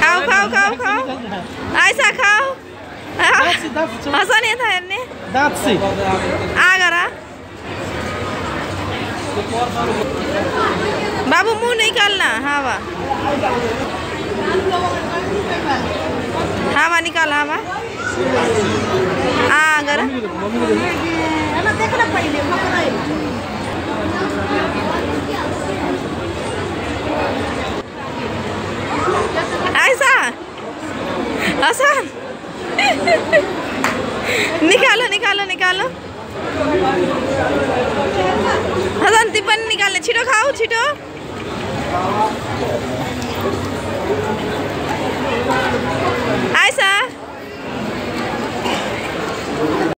खाओ खाओ खाओ खाओ। ऐसा खाओ। हंसा नहीं था दाँत से आ गरा बाबू मुँह निकालना हवा। हवा निकाल हवा। आ गरा हसन निकालो निकालो निकालो। हसन तिपन पनि छिटो खाओ छिटो।